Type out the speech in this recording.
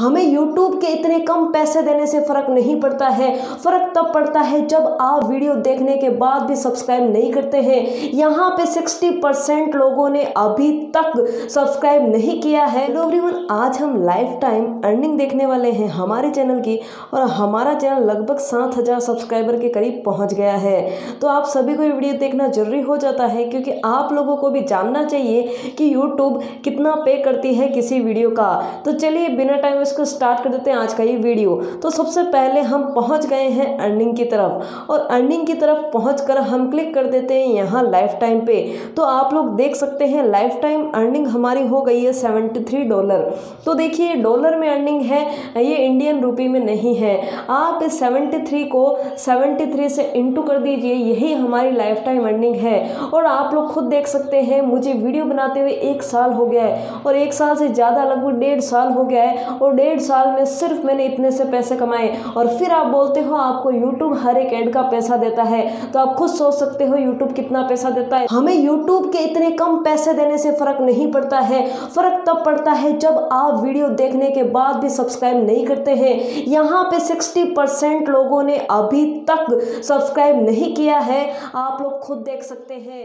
हमें यूट्यूब के इतने कम पैसे देने से फ़र्क नहीं पड़ता है। फ़र्क तब पड़ता है जब आप वीडियो देखने के बाद भी सब्सक्राइब नहीं करते हैं। यहाँ पे 60 परसेंट लोगों ने अभी तक सब्सक्राइब नहीं किया है। एवरीवन, आज हम लाइफ टाइम अर्निंग देखने वाले हैं हमारे चैनल की और हमारा चैनल लगभग सात हज़ार सब्सक्राइबर के करीब पहुँच गया है। तो आप सभी को ये वीडियो देखना ज़रूरी हो जाता है क्योंकि आप लोगों को भी जानना चाहिए कि यूट्यूब कितना पे करती है किसी वीडियो का। तो चलिए बिना टाइम इसको स्टार्ट कर देते हैं आज का ये वीडियो तो सबसे पहले हम पहुँच गए हैं अर्निंग की तरफ़। और अर्निंग की तरफ़ पहुँच हम क्लिक कर देते हैं यहाँ लाइफ टाइम पे। तो आप लोग देख सकते हैं लाइफ टाइम अर्निंग हमारी हो गई है सेवेंटी थ्री डॉलर तो देखिए डॉलर में अर्निंग है, ये इंडियन रुपी में नहीं है। आप इस सेवेंटी थ्री को सेवेंटी थ्री से इंटू कर दीजिए, यही हमारी लाइफ टाइम अर्निंग है। और आप लोग खुद देख सकते हैं, मुझे वीडियो बनाते हुए एक साल हो गया है। और एक साल से ज़्यादा लगभग डेढ़ साल हो गया है। और डेढ़ साल में सिर्फ़ मैंने इतने से पैसे कमाए और फिर आप बोलते हो आपको यूट्यूब हर एक एड का पैसा देता है तो आप खुद सोच सकते हो यूट्यूब कितना पैसा देता है। हमें यूट्यूब के इतने कम पैसे देने से फ़र्क नहीं पड़ता है। फ़र्क तब पड़ता है जब आप वीडियो देखने के बाद भी सब्सक्राइब नहीं करते हैं। यहाँ पे 60 परसेंट लोगों ने अभी तक सब्सक्राइब नहीं किया है। आप लोग खुद देख सकते हैं।